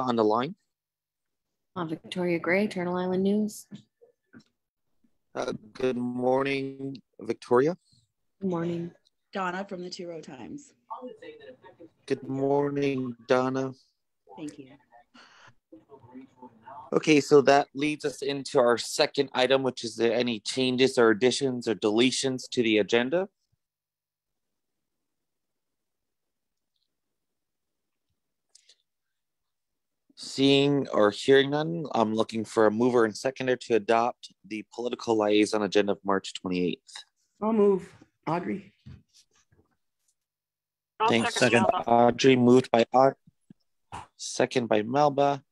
on the line. Uh, Victoria Gray, Turtle Island News. Uh, good morning, Victoria. Good morning. Donna from the Two Row Times. Good morning, Donna. Thank you. Okay, so that leads us into our second item, which is there any changes or additions or deletions to the agenda? Seeing or hearing none, I'm looking for a mover and seconder to adopt the political liaison agenda of March 28th. I'll move. Audrey. I'll Thanks, second second Audrey, moved by Aud, second by Melba.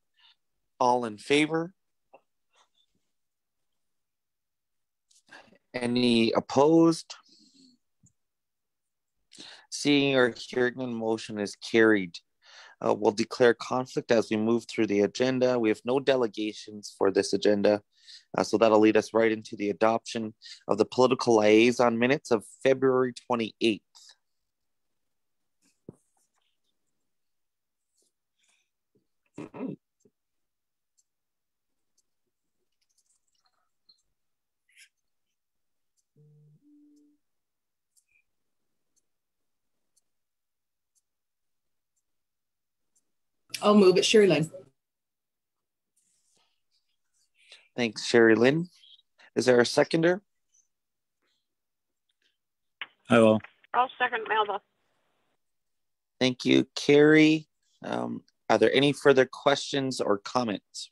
All in favor? Any opposed? Seeing or hearing none, motion is carried. Uh, we'll declare conflict as we move through the agenda. We have no delegations for this agenda. Uh, so that'll lead us right into the adoption of the political liaison minutes of February 28th. I'll move it. Sherry Lynn. Thanks, Sherry Lynn. Is there a seconder? I will. I'll second Melba. Thank you, Carrie. Um, are there any further questions or comments?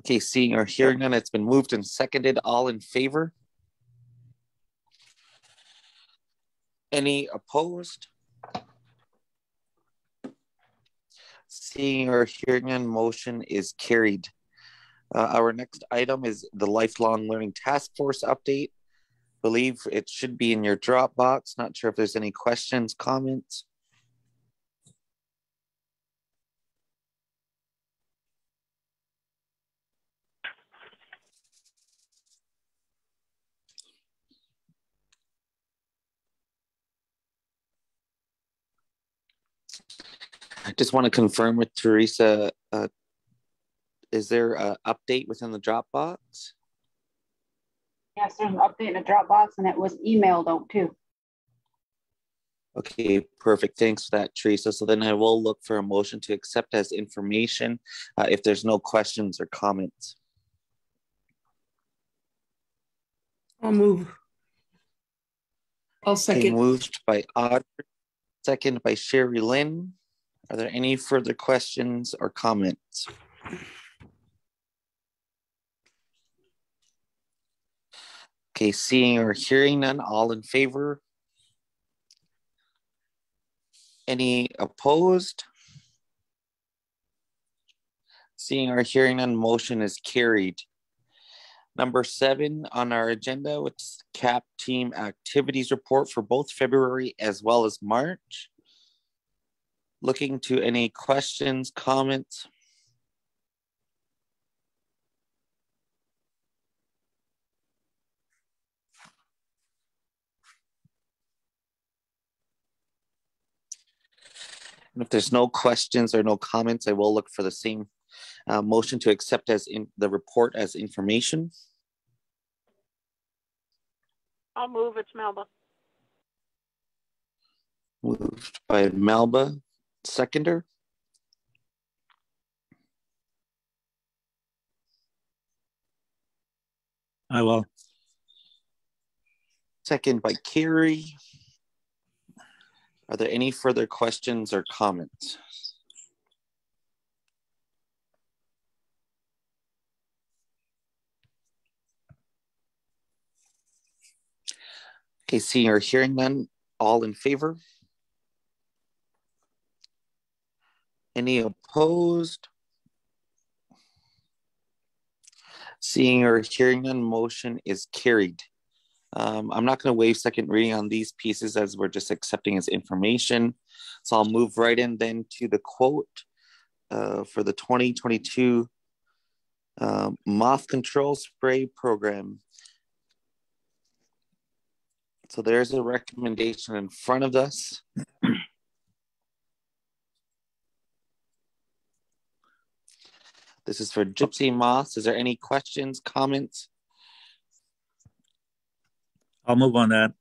Okay, seeing or hearing none, it's been moved and seconded. All in favor? Any opposed? Seeing or hearing none, motion is carried. Uh, our next item is the Lifelong Learning Task Force update. Believe it should be in your Dropbox. Not sure if there's any questions, comments. Just want to confirm with Teresa, uh, is there an update within the Dropbox? Yes, there's an update in the Dropbox and it was emailed out too. Okay, perfect. Thanks for that, Teresa. So then I will look for a motion to accept as information uh, if there's no questions or comments. I'll move. I'll Okay, second. moved by Audrey, second by Sherry Lynn. Are there any further questions or comments? Okay, seeing or hearing none, all in favor? Any opposed? Seeing or hearing none, motion is carried. Number seven on our agenda, which CAP Team Activities Report for both February as well as March. Looking to any questions, comments? And if there's no questions or no comments, I will look for the same uh, motion to accept as in the report as information. I'll move. It's Melba. Moved by Melba, seconder. I will. Second by Carrie. Are there any further questions or comments? Okay, seeing or hearing none, all in favor? Any opposed? Seeing or hearing none, motion is carried. Um, I'm not going to waive second reading on these pieces as we're just accepting as information. So I'll move right in then to the quote uh, for the 2022 um, moth control spray program. So there's a recommendation in front of us. This is for gypsy moth. Is there any questions, comments? I'll move on that.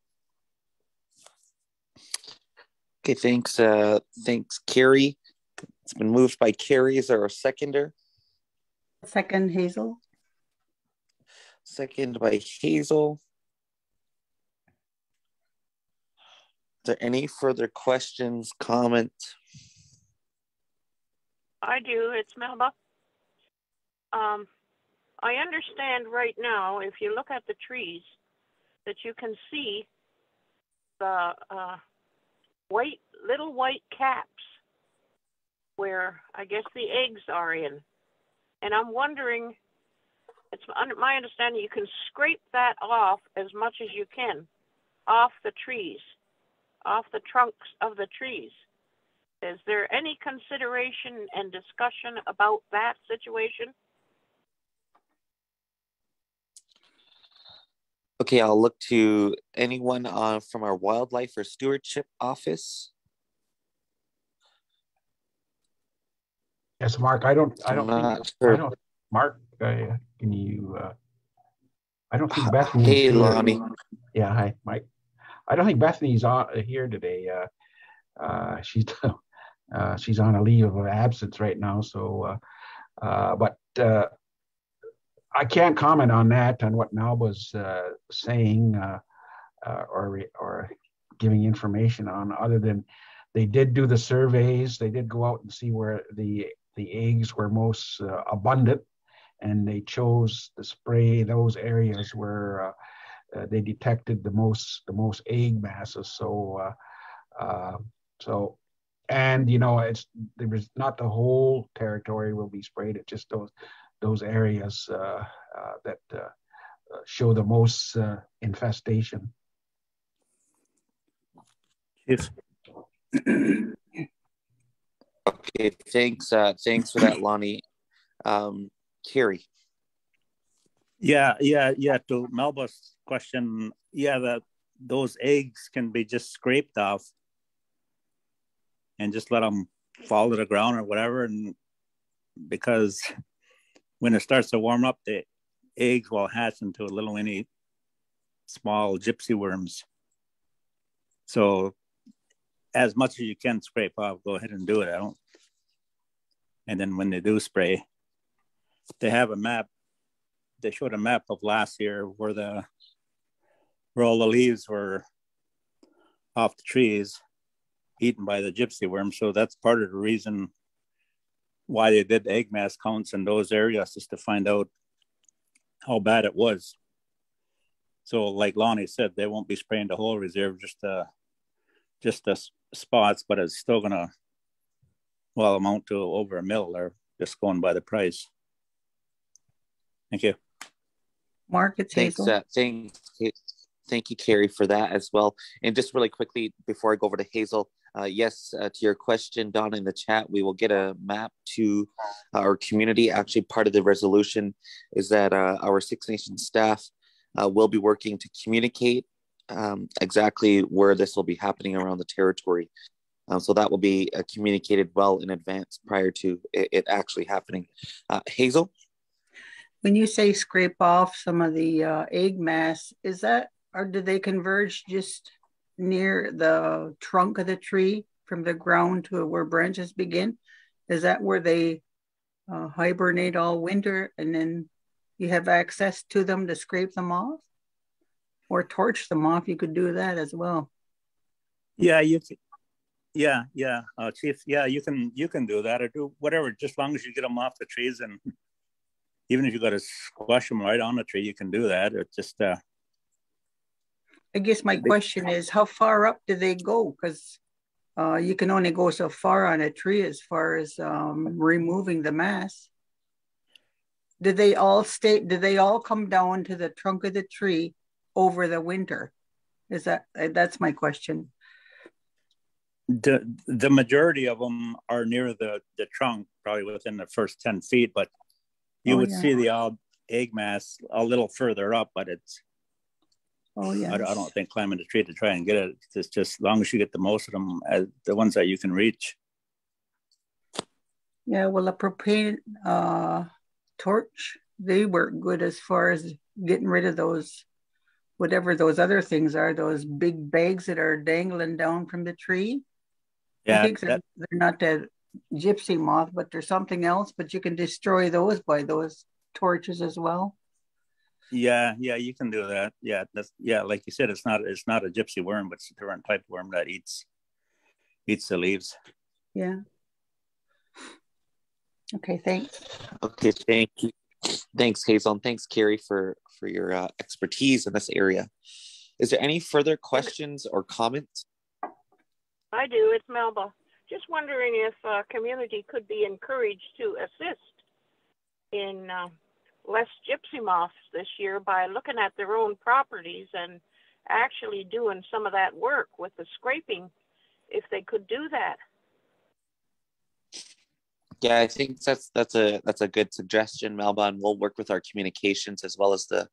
Okay, thanks. Uh, thanks, Carrie. It's been moved by Carrie. Is there a seconder? Second Hazel. Second by Hazel. Is there any further questions, comments? I do. It's Melba. Um, I understand right now, if you look at the trees, that you can see the uh, white, little white caps where I guess the eggs are in. And I'm wondering, it's my understanding you can scrape that off as much as you can off the trees, off the trunks of the trees. Is there any consideration and discussion about that situation? Okay, I'll look to anyone uh, from our wildlife or stewardship office. Yes, Mark, I don't, I don't think, Not I don't, Mark, uh, can you, uh, I don't think Bethany. Hey, Lonnie. Yeah, hi, Mike. I don't think Bethany's on, here today. Uh, uh, she's, uh, she's on a leave of absence right now, so, uh, uh, but, uh, I can't comment on that, on what Melba's, uh, saying, uh, uh, or, or giving information on, other than they did do the surveys, they did go out and see where the, the eggs were most uh, abundant, and they chose to spray those areas where, uh, uh, they detected the most the most egg masses. So so and you know it's there was not the whole territory will be sprayed. It's just those those areas uh, uh, that uh, uh, show the most uh, infestation. Chief. Okay, thanks. Uh, thanks for that, Lonnie. Um, Carrie. Yeah, yeah, yeah. To Melba's question, yeah, that those eggs can be just scraped off and just let them fall to the ground or whatever. And because when it starts to warm up, the eggs will hatch into a little any small gypsy worms. So, as much as you can scrape off, go ahead and do it. I don't. And then when they do spray, they have a map they showed a map of last year where the where all the leaves were off the trees eaten by the gypsy worm so that's part of the reason why they did the egg mass counts in those areas is to find out how bad it was so like lonnie said they won't be spraying the whole reserve just uh just the s- spots but it's still gonna well amount to over a mil or just going by the price thank you Mark, it's Thanks. Hazel. Uh, thanks. Thank you, Carrie, for that as well. And just really quickly before I go over to Hazel, uh, yes, uh, to your question, Don, in the chat, we will get a map to our community. Actually, part of the resolution is that uh, our Six Nations staff uh, will be working to communicate um, exactly where this will be happening around the territory. Um, so that will be uh, communicated well in advance prior to it, it actually happening. Uh, Hazel? When you say scrape off some of the uh, egg mass, is that, or do they converge just near the trunk of the tree from the ground to where branches begin? Is that where they uh, hibernate all winter and then you have access to them to scrape them off? Or torch them off? You could do that as well. Yeah, you can. Yeah, yeah, uh, chief. Yeah, you can you can do that or do whatever, just as long as you get them off the trees and even if you got to squash them right on the tree, you can do that. Or just uh, I guess my question is, how far up do they go? Because uh, you can only go so far on a tree as far as um, removing the mass. Did they all stay? Did they all come down to the trunk of the tree over the winter? Is that uh, that's my question? the the majority of them are near the the trunk, probably within the first ten feet. But you Oh, would yeah. see the odd egg mass a little further up, but it's Oh, yeah. I, don't- I don't think climbing the tree to try and get it. It's just as long as you get the most of them, as the ones that you can reach. Yeah, well, a propane uh, torch, they work good as far as getting rid of those, whatever those other things are, those big bags that are dangling down from the tree. Yeah, think they're, they're not that gypsy moth, but there's something else, but you can destroy those by those torches as well. Yeah, yeah, you can do that. Yeah, that's yeah, like you said, it's not it's not a gypsy worm, but it's a different type of worm that eats eats the leaves. Yeah. Okay, thanks. Okay, thank you. Thanks, Hazel, and thanks, Carrie, for for your uh, expertise in this area. Is there any further questions or comments? I do. It's Melba. Just wondering if uh, community could be encouraged to assist in uh, less gypsy moths this year by looking at their own properties and actually doing some of that work with the scraping, if they could do that. Yeah, I think that's that's a that's a good suggestion, Melba, and we'll work with our communications as well as the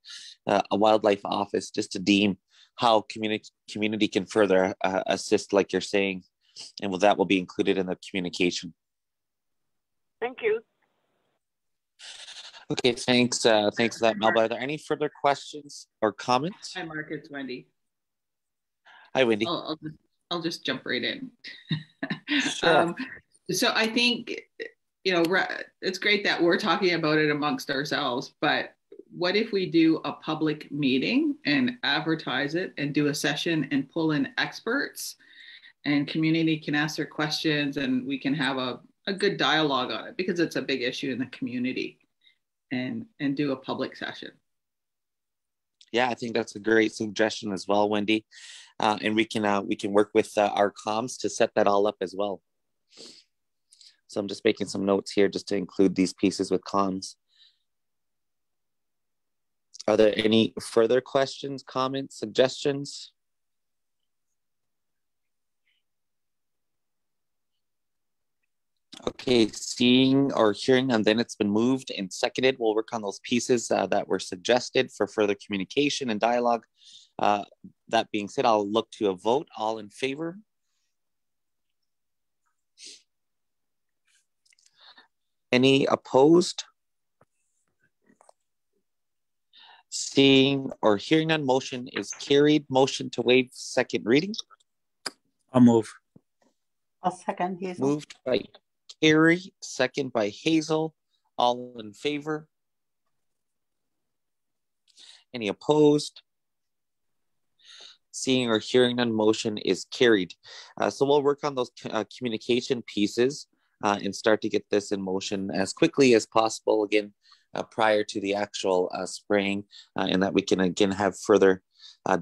uh, a wildlife office just to deem how community community can further uh, assist, like you're saying, and well, that will be included in the communication. Thank you. Okay, thanks. Uh, thanks for that, Melba. Are there any further questions or comments? Hi, Mark. It's Wendy. Hi, Wendy. I'll, I'll, just, I'll just jump right in. Sure. um, so I think, you know, it's great that we're talking about it amongst ourselves, but what if we do a public meeting and advertise it and do a session and pull in experts and community can ask their questions and we can have a, a good dialogue on it because it's a big issue in the community and and do a public session. Yeah, I think that's a great suggestion as well, Wendy. Uh, and we can uh, we can work with uh, our comms to set that all up as well. So I'm just making some notes here just to include these pieces with comms. Are there any further questions, comments, suggestions? Okay, seeing or hearing, and then it's been moved and seconded. We'll work on those pieces uh, that were suggested for further communication and dialogue. Uh, that being said, I'll look to a vote. All in favor? Any opposed? Seeing or hearing none, motion is carried. Motion to waive second reading. I'll move. I'll second Hazel. Moved by Carrie, second by Hazel. All in favor? Any opposed? Seeing or hearing none, motion is carried. Uh, so we'll work on those uh, communication pieces uh, and start to get this in motion as quickly as possible again uh, prior to the actual uh, spraying, uh, and that we can again have further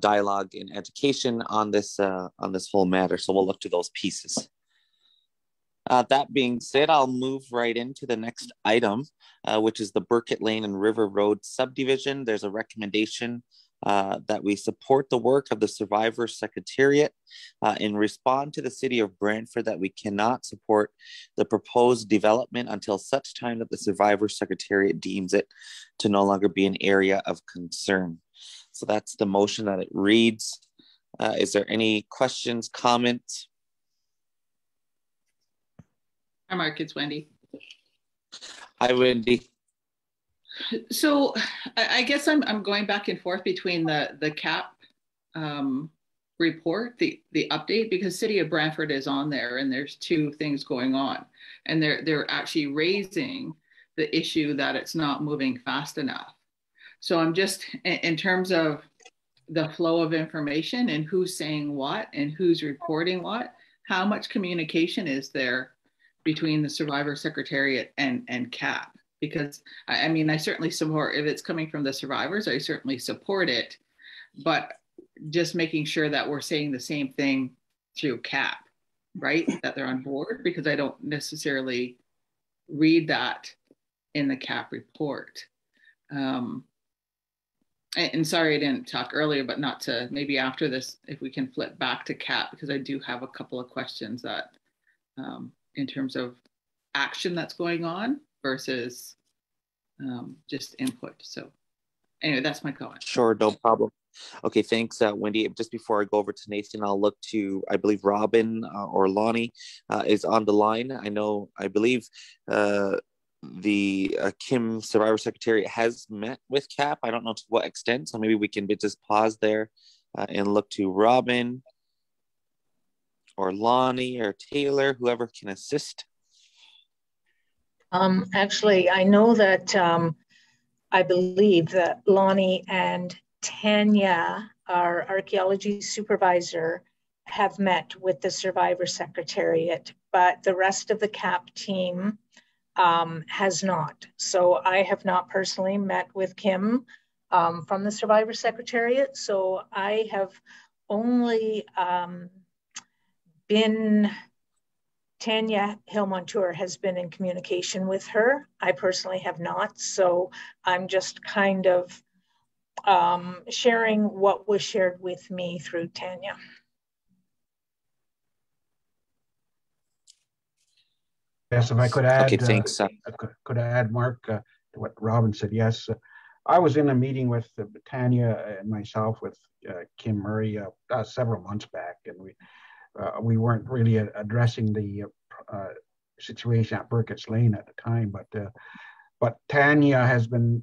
dialogue and education on this on this whole matter. So we'll look to those pieces. Uh, that being said, I'll move right into the next item, uh, which is the Burkett Lane and River Road subdivision. There's a recommendation uh, that we support the work of the Survivor Secretariat and respond to the City of Brantford that we cannot support the proposed development until such time that the Survivor Secretariat deems it to no longer be an area of concern. So that's the motion that it reads. Uh, is there any questions, comments? Hi, Mark. It's Wendy. Hi, Wendy. So I, I guess I'm I'm going back and forth between the the cap um, report, the the update, because City of Brantford is on there, and there's two things going on, and they're they're actually raising the issue that it's not moving fast enough. So I'm just in, in terms of the flow of information and who's saying what and who's reporting what. How much communication is there between the Survivor Secretariat and and CAP? because I, I, mean, I certainly support if it's coming from the survivors, I certainly support it, but just making sure that we're saying the same thing through CAP, right? that they're on board because I don't necessarily read that in the CAP report. Um, and, and sorry I didn't talk earlier, but not to maybe after this, if we can flip back to CAP because I do have a couple of questions that, um, in terms of action that's going on versus um, just input. So anyway, that's my comment. Sure, no problem. Okay, thanks, uh, Wendy. Just before I go over to Nathan, I'll look to, I believe Robin uh, or Lonnie uh, is on the line. I know, I believe uh, the uh, Kim Survivor Secretariat has met with CAP. I don't know to what extent, so maybe we can just pause there uh, and look to Robin or Lonnie or Taylor, whoever can assist. Um, actually, I know that um, I believe that Lonnie and Tanya, our archaeology supervisor, have met with the Survivor Secretariat, but the rest of the CAP team um, has not. So I have not personally met with Kim um, from the Survivor Secretariat. So I have only um, been, Tanya Hillmontour has been in communication with her. I personally have not. So I'm just kind of um, sharing what was shared with me through Tanya. Yes, if I could add, okay, thanks. Uh, could, could add, Mark, uh, to what Robin said. Yes, uh, I was in a meeting with uh, Tanya and myself with uh, Kim Murray uh, several months back, and we Uh, we weren't really addressing the uh, uh, situation at Burkett's Lane at the time, but but Tanya has been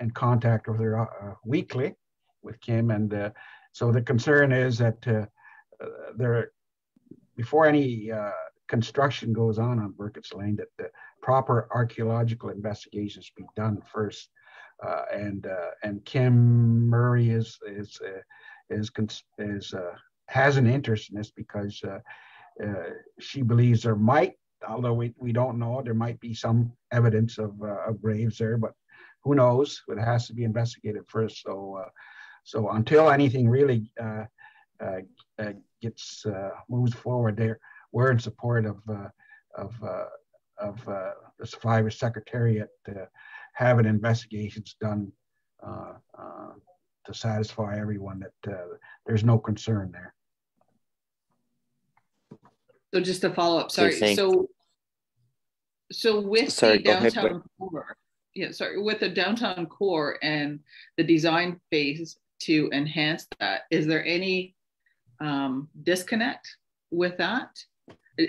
in contact with her weekly with Kim, and so the concern is that there before any construction goes on on Burkett's Lane, that the proper archaeological investigations be done first. Uh, and uh, and Kim Murray is is uh, is is uh, has an interest in this because uh, uh, she believes there might, although we, we don't know, there might be some evidence of, of graves there, but who knows? It has to be investigated first. So so until anything really gets moves forward there we're in support of uh, of uh, of uh, the survivor secretariat to uh, having investigations done to satisfy everyone that there's no concern there. So just to follow up, sorry. So so with sorry, the downtown core, yeah, sorry, with the downtown core and the design phase to enhance that, is there any um, disconnect with that?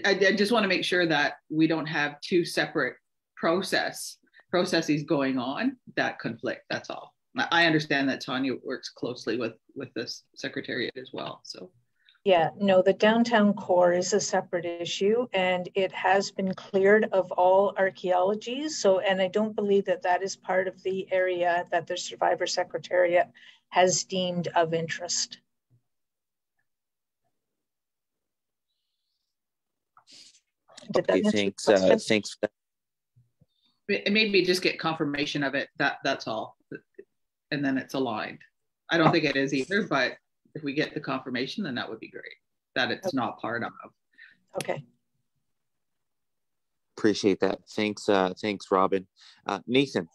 I, I just want to make sure that we don't have two separate process processes going on that conflict. That's all. I understand that Tanya works closely with with this secretariat as well. So. Yeah, no, the downtown core is a separate issue and it has been cleared of all archaeologies. So, and I don't believe that that is part of the area that the Survivor Secretariat has deemed of interest. Did okay, thanks. Uh, thanks. Maybe just get confirmation of it. That that's all, and then it's aligned. I don't think it is either, but if we get the confirmation, then that would be great. That it's okay. not part of. Okay. Appreciate that. Thanks. Uh, thanks, Robin. Uh, Nathan.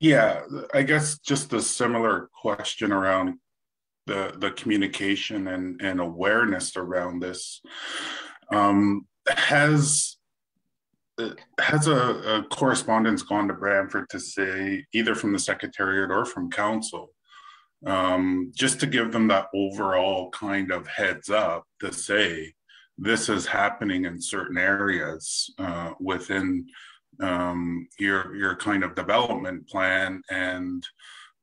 Yeah, I guess just a similar question around the the communication and and awareness around this. Um, has has a, a, correspondence gone to Brantford to say either from the secretariat or from council, um, just to give them that overall kind of heads up to say this is happening in certain areas uh, within um, your your kind of development plan, and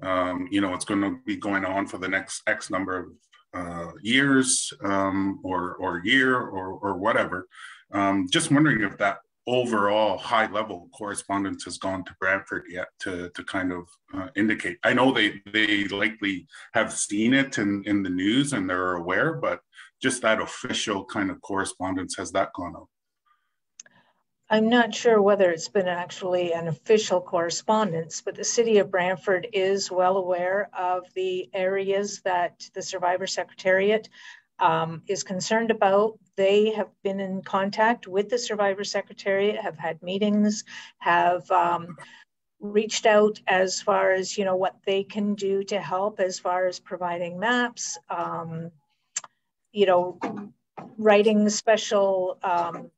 um, you know it's going to be going on for the next X number of uh, years um, or or year or or whatever. Um, just wondering if that overall high level correspondence has gone to Brantford yet to, to kind of uh, indicate. I know they, they likely have seen it in, in the news and they're aware, but just that official kind of correspondence, has that gone out? I'm not sure whether it's been actually an official correspondence, but the city of Brantford is well aware of the areas that the Survivor Secretariat um, is concerned about. They have been in contact with the Survivor Secretariat, have had meetings, have um, reached out as far as you know what they can do to help, as far as providing maps, um, you know, writing special um,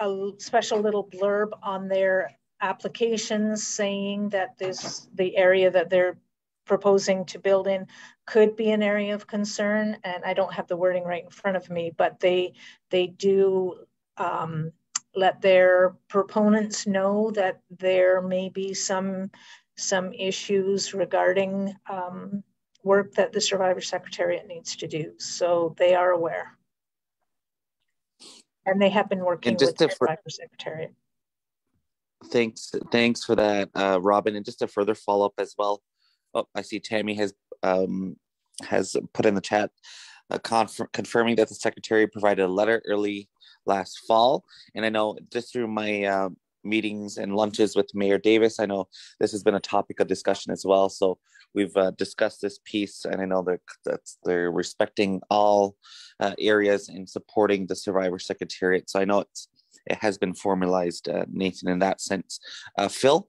a special little blurb on their applications saying that this the area that they're proposing to build in could be an area of concern. And I don't have the wording right in front of me, but they they do um, let their proponents know that there may be some some issues regarding um, work that the Survivor Secretariat needs to do. So they are aware. And they have been working with the Survivor Secretariat. Thanks, thanks for that, uh, Robin. And just a further follow up as well. Oh, I see Tammy has um, has put in the chat uh, conf- confirming that the secretary provided a letter early last fall. And I know just through my uh, meetings and lunches with Mayor Davis, I know this has been a topic of discussion as well. So we've uh, discussed this piece, and I know that they're respecting all uh, areas and supporting the Survivor Secretariat. So I know it's it has been formalized, uh, Nathan, in that sense. Uh, Phil.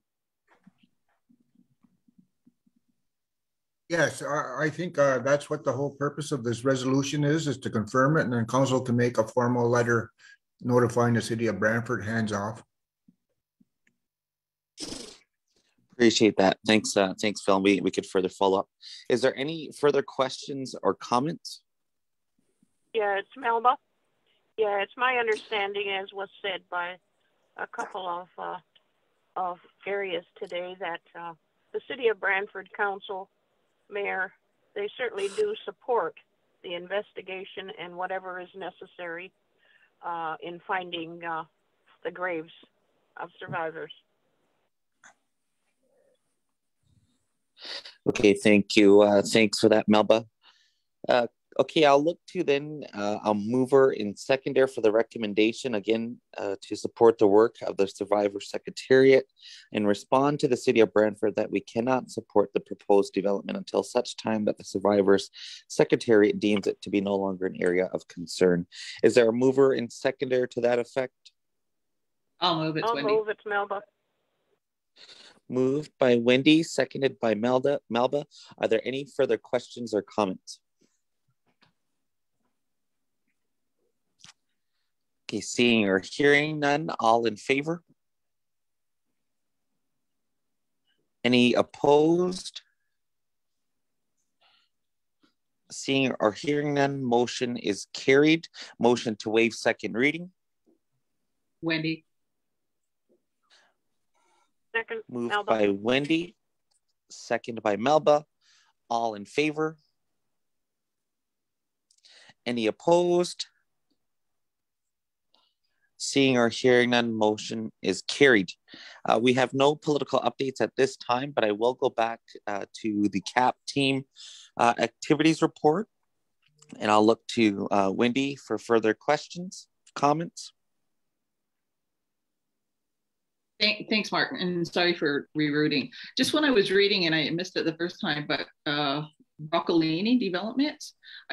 Yes, I, I think uh, that's what the whole purpose of this resolution is, is to confirm it and then council can make a formal letter notifying the city of Brantford hands off. Appreciate that. Thanks, uh, thanks, Phil. We, we could further follow up. Is there any further questions or comments? Yeah, it's Melba. Yeah, it's my understanding, as was said by a couple of uh, of areas today, that uh, the City of Brantford Council Mayor, they certainly do support the investigation and whatever is necessary uh, in finding uh, the graves of survivors. Okay, thank you. Uh, thanks for that, Melba. Okay, I'll look to then, uh, I'll move her in secondary for the recommendation again uh, to support the work of the Survivor Secretariat and respond to the City of Brantford that we cannot support the proposed development until such time that the Survivors Secretariat deems it to be no longer an area of concern. Is there a mover in secondary to that effect? I'll move it. I'll Wendy. move it, Melba. Moved by Wendy, seconded by Melda, Melba. Are there any further questions or comments? Okay, seeing or hearing none, all in favor? Any opposed? Seeing or hearing none, motion is carried. Motion to waive second reading. Wendy. Second, Moved Melba. by Wendy, second by Melba. All in favor? Any opposed? Seeing or hearing none, motion is carried. Uh, we have no political updates at this time, but I will go back uh, to the CAP team uh, activities report, and I'll look to uh, Wendy for further questions, comments. Thank, thanks, Mark, and sorry for rerouting. Just when I was reading, and I missed it the first time, but uh, Broccolini Development,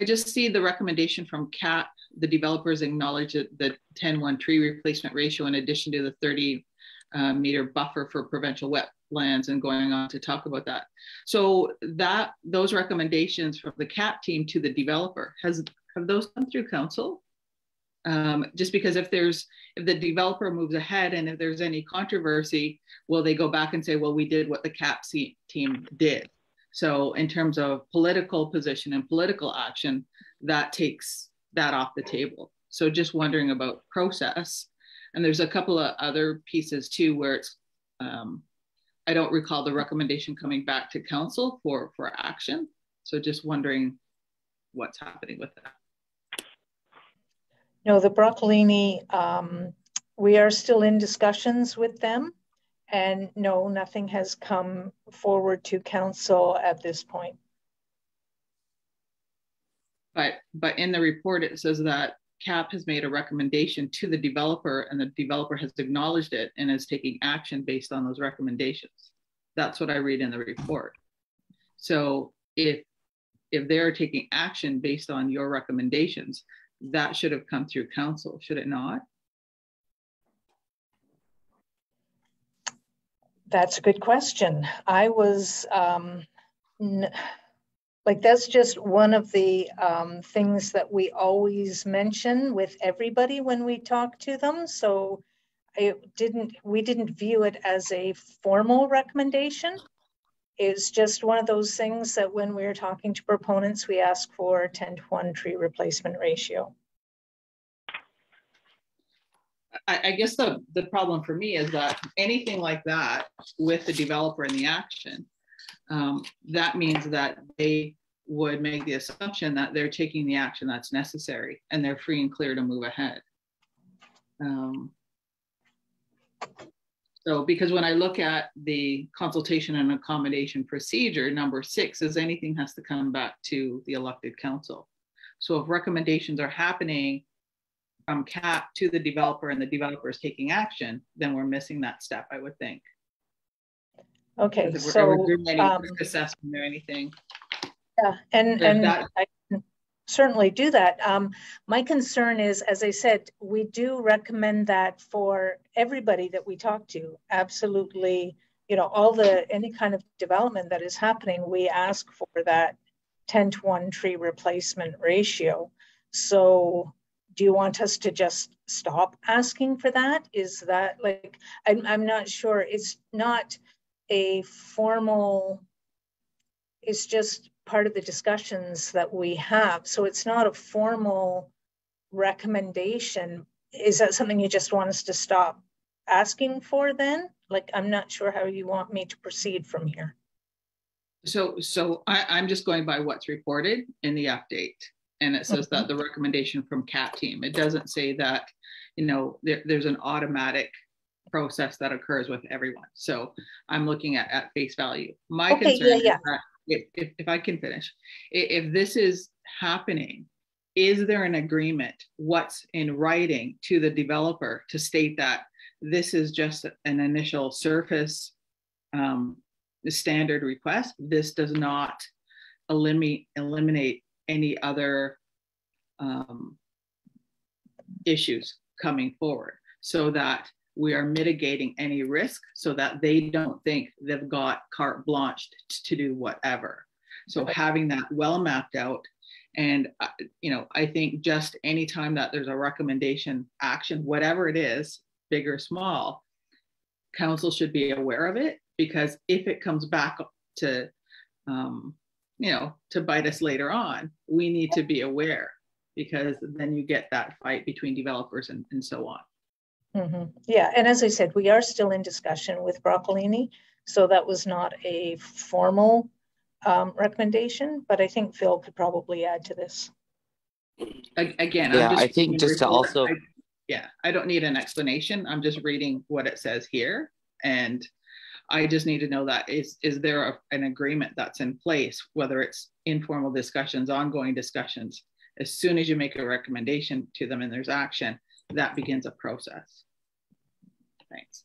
I just see the recommendation from CAP the developers acknowledge that the 10-1 tree replacement ratio in addition to the 30 uh, meter buffer for provincial wetlands and going on to talk about that. So that those recommendations from the CAP team to the developer, has have those come through council? Um, just because if there's if the developer moves ahead and if there's any controversy, will they go back and say, well, we did what the CAP team did? So in terms of political position and political action, that takes that off the table. So just wondering about process. And there's a couple of other pieces too where it's, um, I don't recall the recommendation coming back to council for, for action. So just wondering what's happening with that. No, the broccolini, um, we are still in discussions with them. And no, nothing has come forward to council at this point. But but in the report it says that CAP has made a recommendation to the developer and the developer has acknowledged it and is taking action based on those recommendations. That's what I read in the report. So if if they're taking action based on your recommendations, that should have come through council, should it not? That's a good question. I was um, like that's just one of the um, things that we always mention with everybody when we talk to them so it didn't we didn't view it as a formal recommendation It's just one of those things that when we're talking to proponents, we ask for 10 to 1 tree replacement ratio. I, I guess the, the problem for me is that anything like that with the developer in the action, um, that means that they would make the assumption that they're taking the action that's necessary and they're free and clear to move ahead. Um, so, because when I look at the consultation and accommodation procedure, number six is anything has to come back to the elected council. So, if recommendations are happening from CAP to the developer and the developer is taking action, then we're missing that step, I would think. Okay, If we're- so, are doing any um, assessment or anything. Yeah, and, There's and that- I can certainly do that. Um, my concern is, as I said, we do recommend that for everybody that we talk to. Absolutely, you know, all the, any kind of development that is happening, we ask for that 10 to 1 tree replacement ratio. So do you want us to just stop asking for that? Is that like, I'm, I'm not sure. It's not a formal it's just part of the discussions that we have. So it's not a formal recommendation. Is that something you just want us to stop asking for then? Like, I'm not sure how you want me to proceed from here. So, so I, I'm just going by what's reported in the update. And it says that the recommendation from CAP team, it doesn't say that, you know, there, there's an automatic process that occurs with everyone. So I'm looking at, at face value. My Okay, concern yeah, is yeah. that if, if, if I can finish, if this is happening, is there an agreement, what's in writing to the developer to state that this is just an initial surface um, standard request? This does not eliminate, eliminate any other um, issues coming forward so that we are mitigating any risk so that they don't think they've got carte blanche to do whatever. So having that well mapped out and uh, you know I think just anytime that there's a recommendation action whatever it is big or small council should be aware of it because if it comes back to um, you know to bite us later on we need to be aware because then you get that fight between developers and, and so on Mhm. Yeah, and as I said, we are still in discussion with Broccolini. So that was not a formal um, recommendation, but I think Phil could probably add to this. Again Yeah, I'm just I think just to also- I- yeah i don't need an explanation i'm just reading what it says here and i just need to know that is is there a, an agreement that's in place whether it's informal discussions ongoing discussions as soon as you make a recommendation to them and there's action that begins a process thanks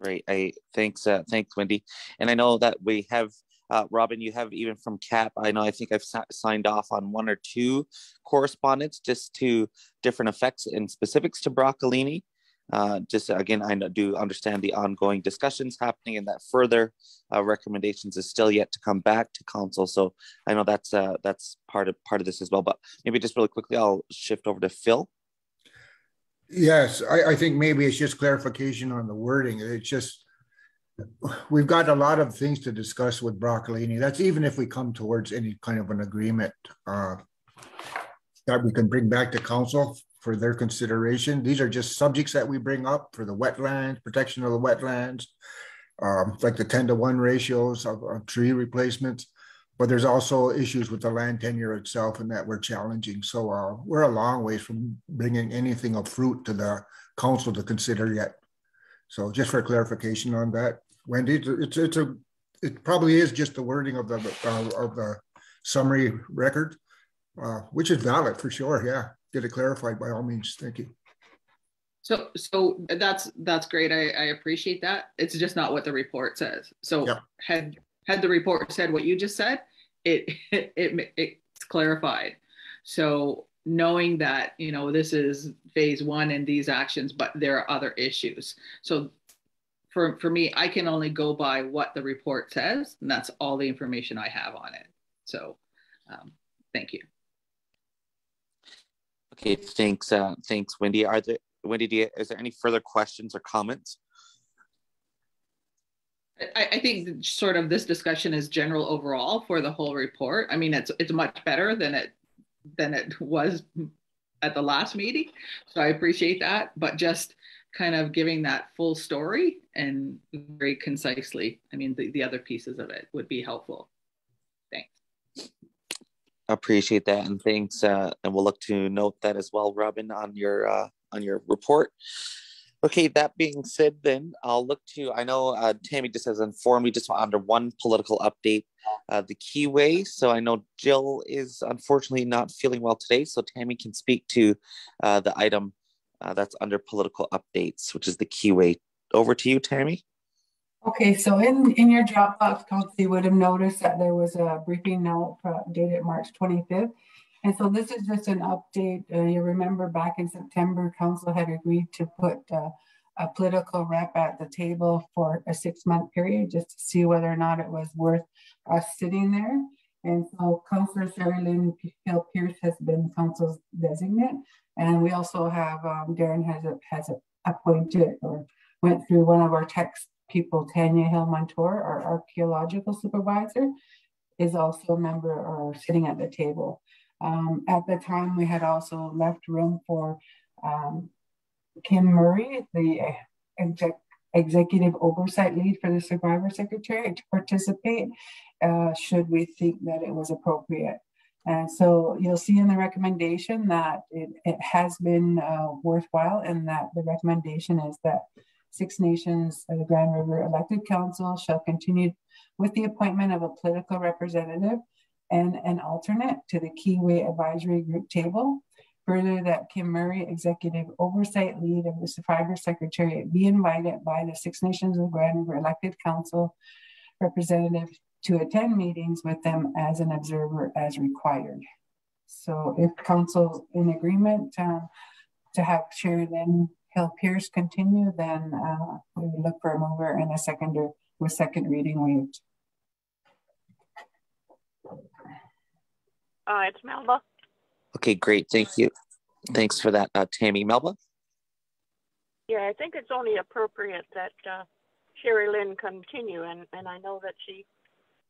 Great. I thanks uh, thanks Wendy, and I know that we have uh, Robin. You have even from CAP. I know I think I've si- signed off on one or two correspondence just to different effects and specifics to broccolini. Uh, just again, I do understand the ongoing discussions happening, and that further uh, recommendations is still yet to come back to council. So I know that's uh, that's part of part of this as well. But maybe just really quickly, I'll shift over to Phil. Yes, I, I think maybe it's just clarification on the wording. It's just, we've got a lot of things to discuss with Broccolini. That's even if we come towards any kind of an agreement uh, that we can bring back to council for their consideration. These are just subjects that we bring up for the wetlands, protection of the wetlands, um, like the 10 to 1 ratios of, of tree replacements. But there's also issues with the land tenure itself and that we're challenging. So uh, we're a long ways from bringing anything of fruit to the council to consider yet. So just for clarification on that, Wendy, it's, it's, it's a, it probably is just the wording of the, uh, of the summary record, uh, which is valid for sure. Yeah, get it clarified by all means. Thank you. so so that's that's great. I, I appreciate that. It's just not what the report says. So Yep. had had the report said what you just said it it, it it's clarified. So knowing that you know this is phase one and these actions but there are other issues. So for for me i can only go by what the report says and that's all the information i have on it. So um, thank you Okay, thanks, uh, thanks, Wendy. Are there Wendy? Do you, is there any further questions or comments? I, I think sort of this discussion is general overall for the whole report. I mean, it's it's much better than it than it was at the last meeting. So I appreciate that, but just kind of giving that full story and very concisely. I mean, the, the other pieces of it would be helpful. Thanks. Appreciate that, and thanks. Uh, and we'll look to note that as well, Robin, on your uh, on your report. Okay, that being said, then I'll look to. I know uh, Tammy just has informed me just under one political update, uh, the Keyway. So I know Jill is unfortunately not feeling well today, so Tammy can speak to uh, the item uh, that's under political updates, which is the Keyway. Over to you, Tammy. Okay, so in, in your Dropbox, Council, you would have noticed that there was a briefing note dated March 25th. And so this is just an update. Uh, you remember back in September, Council had agreed to put uh, a political rep at the table for a six month period just to see whether or not it was worth us sitting there. And so Councillor Sherry Lynn Hill Pierce has been Council's designate. And we also have um, Darren has a, has a appointed or went through one of our text people, Tanya Hill Montour, our archaeological supervisor, is also a member or sitting at the table. Um, at the time, we had also left room for um, Kim Murray, the exec executive oversight lead for the survivor secretariat to participate uh, should we think that it was appropriate. And so you'll see in the recommendation that it, it has been uh, worthwhile and that the recommendation is that Six Nations the Grand River Elected Council shall continue with the appointment of a political representative and an alternate to the Keyway Advisory Group table. Further, that Kim Murray, Executive Oversight Lead of the Survivor Secretariat, be invited by the Six Nations of the Grand River Elected Council representative to attend meetings with them as an observer as required. So if council in agreement um, to have Chair then Hill Pierce continue, then uh, we look for a mover and a seconder with second reading waived. Uh, it's Melba. Okay, great. Thank you. Thanks for that, uh, Tammy. Melba? Yeah, I think it's only appropriate that uh, Sherry Lynn continue, and, and I know that she,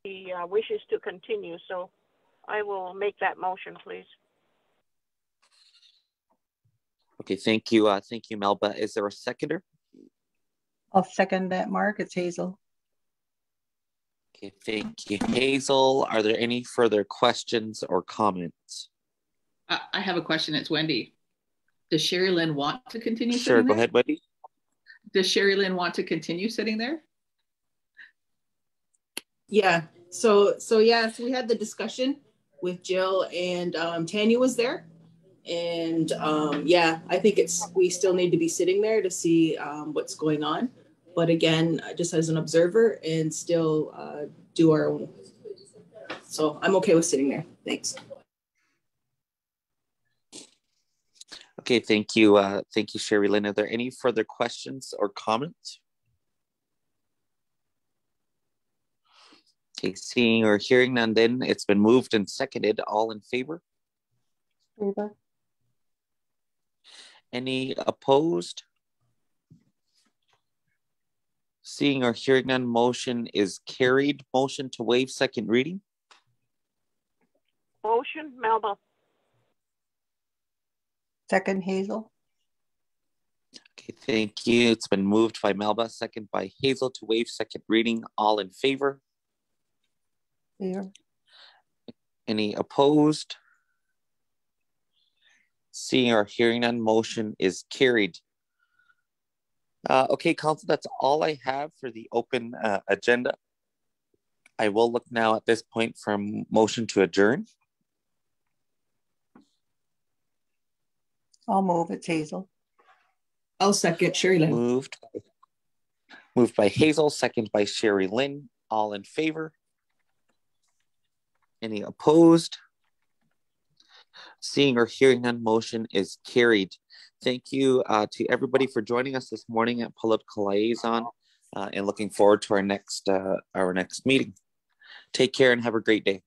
she uh, wishes to continue, so I will make that motion, please. Okay, thank you. Uh, thank you, Melba. Is there a seconder? I'll second that, Mark. It's Hazel. Okay, thank you, Hazel. Are there any further questions or comments? I, I have a question. It's Wendy. Does Sherry Lynn want to continue? Sure, go there? ahead, Wendy. Does Sherry Lynn want to continue sitting there? Yeah. So so yes, we had the discussion with Jill and um, Tanya was there, and um, yeah, I think it's we still need to be sitting there to see um, what's going on. But again, just as an observer and still uh, do our own. So I'm okay with sitting there. Thanks. Okay, thank you. Uh, thank you, Sherry Lynn. Are there any further questions or comments? Okay, seeing or hearing none, then it's been moved and seconded. All in favor? Favor. Any opposed? Seeing or hearing none, motion is carried. Motion to waive second reading. Motion, Melba. Second, Hazel. Okay, thank you. It's been moved by Melba, second by Hazel to waive second reading. All in favor? Favor. Any opposed? Seeing or hearing none, motion is carried. Uh, okay, Council, that's all I have for the open uh, agenda. I will look now at this point for a motion to adjourn. I'll move. It's Hazel. I'll second Sherry Lynn. Moved. Moved by Hazel, second by Sherry Lynn. All in favor? Any opposed? Seeing or hearing none, motion is carried. Thank you uh, to everybody for joining us this morning at Political Liaison, uh, and looking forward to our next uh, our next meeting. Take care and have a great day.